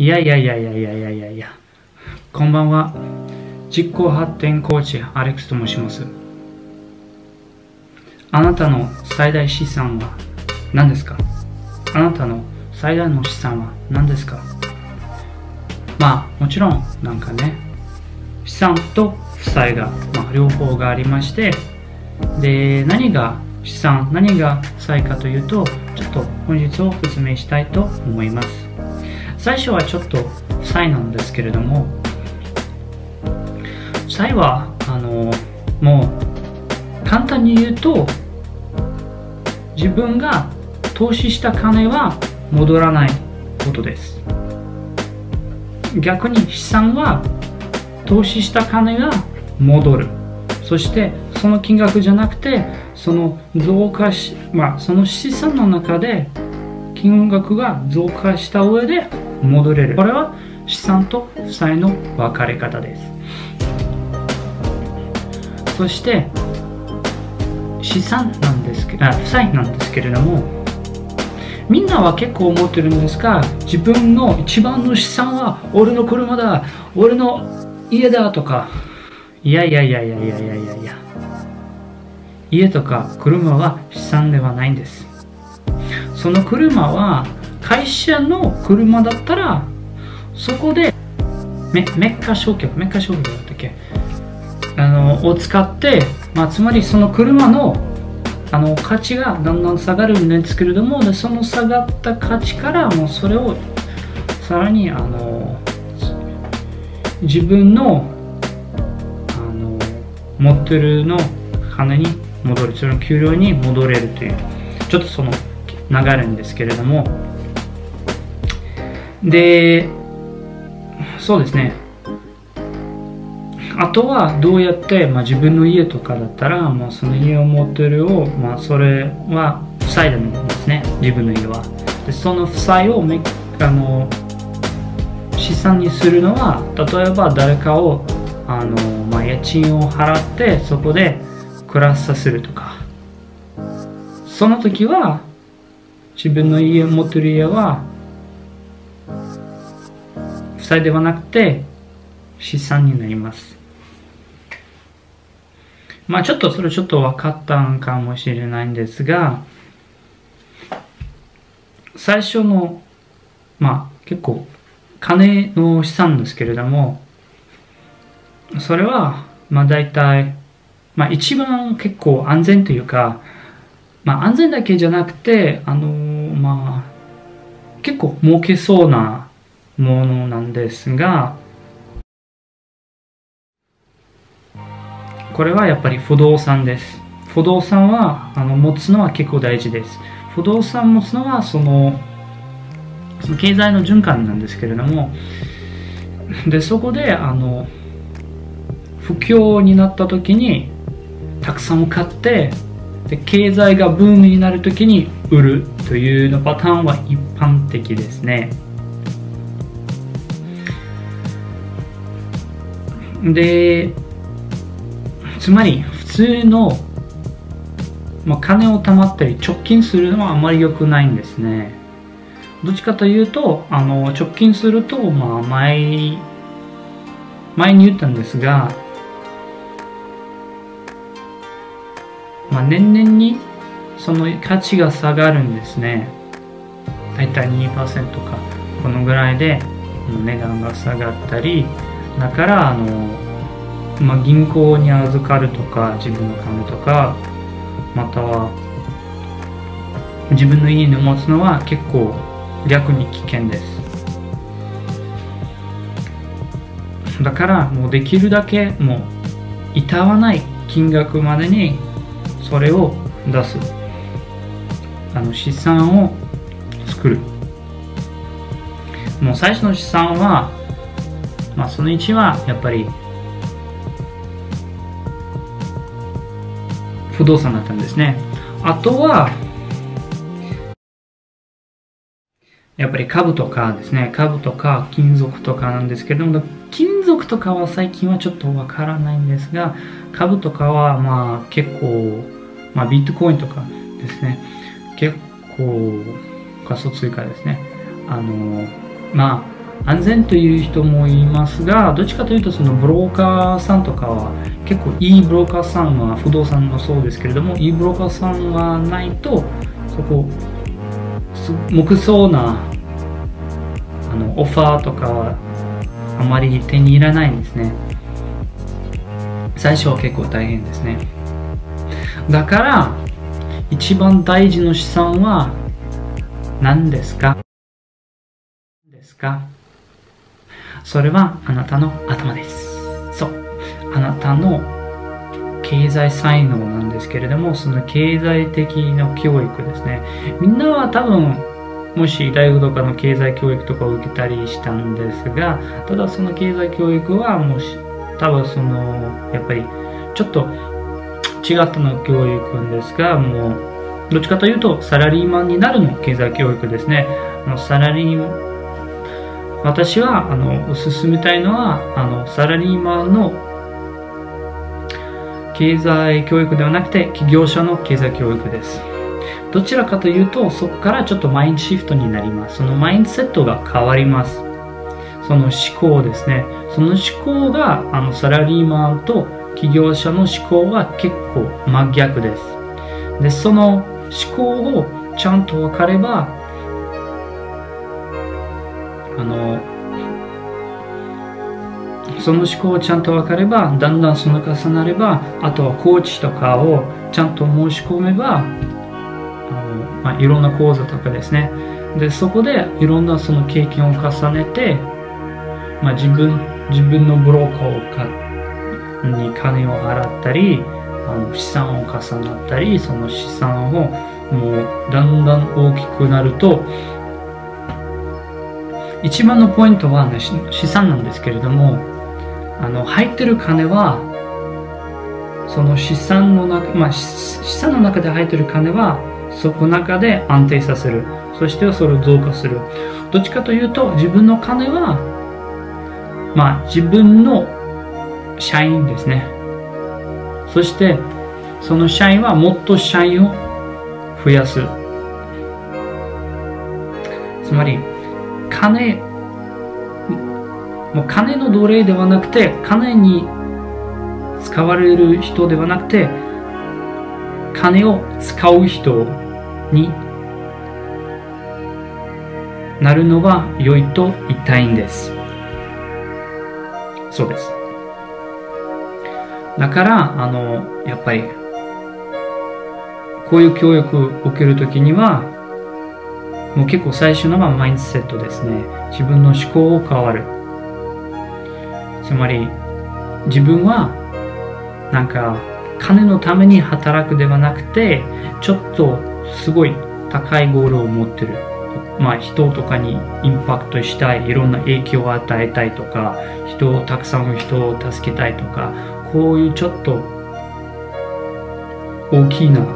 いやいやいやいやいやいやいやいや。こんばんは。実行発展コーチアレックスと申します。あなたの最大資産は何ですか？あなたの最大の資産は何ですか？まあもちろんなんかね資産と負債が、まあ、両方がありましてで何が資産何が負債かというとちょっと本日を説明したいと思います最初はちょっと負債なんですけれども負債はあのもう簡単に言うと自分が投資した金は戻らないことです。逆に資産は投資した金が戻る。そしてその金額じゃなくてその増加し、まあ、その資産の中で金額が増加した上で戻れる。これは資産と負債の分かれ方です。そして資産なんですけあ負債なんですけれどもみんなは結構思ってるんですが自分の一番の資産は俺の車だ俺の家だとかいやいやいやいやいやいやいやいや家とか車は資産ではないんです。その車は会社の車だったらそこでメメッカ償却メッカ償却だったっけ？あのを使って、まあ、つまりその車のあの価値がだんだん下がるんですけれどもその下がった価値からもうそれをさらにあの自分のあの持ってるの金に戻るその給料に戻れるというちょっとその流れんですけれどもでそうですね。あとはどうやって、まあ、自分の家とかだったら、まあ、その家を持ってるを、まあ、それは負債なんですね。自分の家は。でその負債をめあの資産にするのは例えば誰かをあの、まあ、家賃を払ってそこで暮らさせるとか。その時は自分の家を持ってる家は負債ではなくて資産になります。まあちょっとそれちょっと分かったんかもしれないんですが最初のまあ結構金の資産ですけれどもそれはまあ大体まあ一番結構安全というかまあ安全だけじゃなくてあのまあ結構儲けそうなものなんですがこれはやっぱり不動産です。不動産はあの持つのは結構大事です。不動産持つのはそのその経済の循環なんですけれどもでそこであの不況になった時にたくさん買ってで経済がブームになる時に売るというのパターンは一般的ですね。でつまり普通の、まあ、金を貯まったり貯金するのはあまり良くないんですね。どっちかというとあの貯金すると、まあ、前前に言ったんですが、まあ、年々にその価値が下がるんですね。だいたい2%か。このぐらいで値段が下がったりだからあのまあ、銀行に預かるとか自分の金とかまたは自分の家に持つのは結構逆に危険です。だからもうできるだけもういたわない金額までにそれを出す。あの資産を作る。もう最初の資産は、まあ、その1はやっぱり不動産だったんですね。あとは、やっぱり株とかですね、株とか金属とかなんですけども、金属とかは最近はちょっとわからないんですが、株とかはまあ結構、まあビットコインとかですね、結構仮想通貨ですね。あの、まあ、安全という人もいますがどっちかというとそのブローカーさんとかは結構いいブローカーさんは不動産もそうですけれどもいいブローカーさんがないとそこ木そうなあのオファーとかはあまり手に入らないんですね。最初は結構大変ですね。だから一番大事な資産は何ですか？ですか？それはあなたの頭です。そう。あなたの経済才能なんですけれども、その経済的な教育ですね。みんなは多分、もし大学とかの経済教育とかを受けたりしたんですが、ただその経済教育はもし、多分その、やっぱりちょっと違ったの教育ですが、もう、どっちかというとサラリーマンになるの経済教育ですね。サラリー私はあのおすすめたいのはあのサラリーマンの経済教育ではなくて企業者の経済教育です。どちらかというとそこからちょっとマインドシフトになります。そのマインドセットが変わります。その思考ですね。その思考があのサラリーマンと企業者の思考は結構真逆です。で、その思考をちゃんと分かればのその思考をちゃんと分かればだんだんその重なればあとはコーチとかをちゃんと申し込めばあの、まあ、いろんな講座とかですね。でそこでいろんなその経験を重ねて、まあ、自分自分のブローカーをかに金を払ったりあの資産を重なったりその資産をもうだんだん大きくなると一番のポイントは、ね、資産なんですけれどもあの入ってる金はその資産の中、まあ、資産の中で入ってる金はそこの中で安定させる。そしてそれを増加する。どっちかというと自分の金はまあ自分の社員ですね。そしてその社員はもっと社員を増やす。つまり金、もう金の奴隷ではなくて、金に使われる人ではなくて、金を使う人になるのが良いと言いたいんです。そうです。だから、あの、やっぱり、こういう教育を受けるときには、もう結構最初のはマインドセットですね。自分の思考を変わる。つまり、自分は、なんか、金のために働くではなくて、ちょっとすごい高いゴールを持ってる。まあ人とかにインパクトしたい、いろんな影響を与えたいとか、人をたくさんの人を助けたいとか、こういうちょっと大きな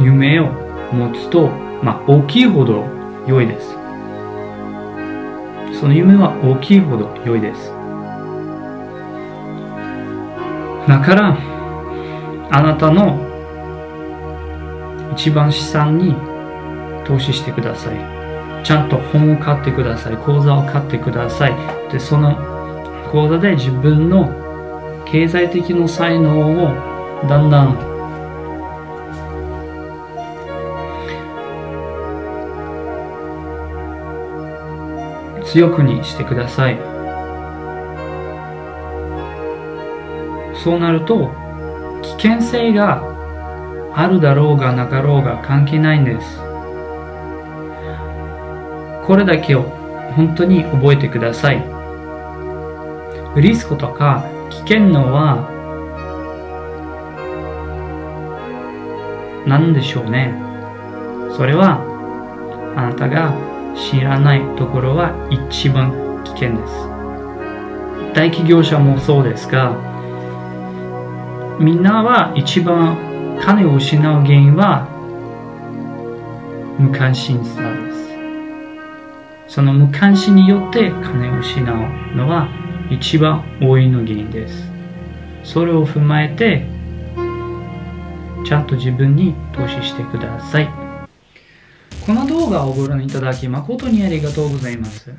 夢を持つとまあ、大きいほど良いです。その夢は大きいほど良いです。だから、あなたの一番資産に投資してください。ちゃんと本を買ってください。講座を買ってください。で、その講座で自分の経済的な才能をだんだん強くにしてください。そうなると危険性があるだろうがなかろうが関係ないんです。これだけを本当に覚えてください。リスクとか危険のは何でしょうね。それはあなたが知らないところは一番危険です。大企業者もそうですが、みんなは一番金を失う原因は無関心さです。その無関心によって金を失うのは一番多いの原因です。それを踏まえて、ちゃんと自分に投資してください。この動画をご覧いただき誠にありがとうございます。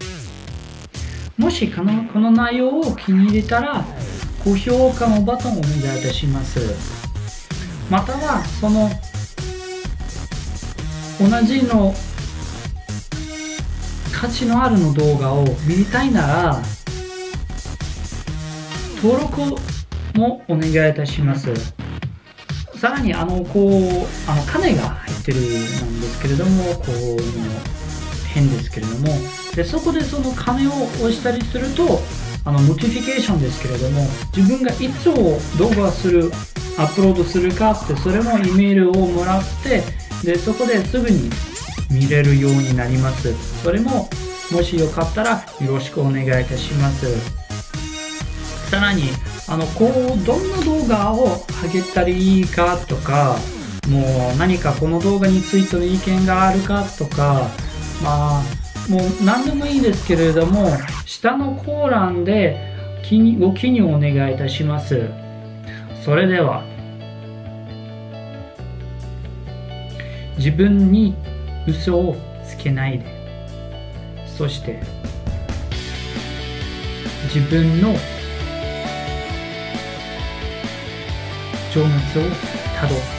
もしこのこの内容を気に入れたら高評価のボタンをお願いいたしますまたはその同じの価値のあるの動画を見たいなら登録もお願いいたしますさらにあのこうあの鐘が入ってるなんですけれどもこう変ですけれども。でそこでその鐘を押したりするとあの notification ですけれども自分がいつを動画するアップロードするかってそれも E メールをもらってでそこですぐに見れるようになります。それももしよかったらよろしくお願いいたします。さらにあのこうどんな動画を上げたらいいかとかもう何かこの動画についての意見があるかとかまあもう何でもいいですけれども下のコーランでご記入お願いいたします。それでは自分に嘘をつけないで。そして自分の情熱をたどって